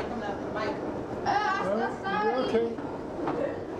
the mic. Uh, I still saw you. Okay.